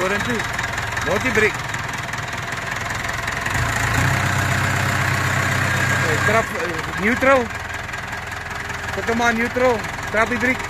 So then too. Break. Okay, trap, uh, eh, neutral. Pertama neutral. Trap break.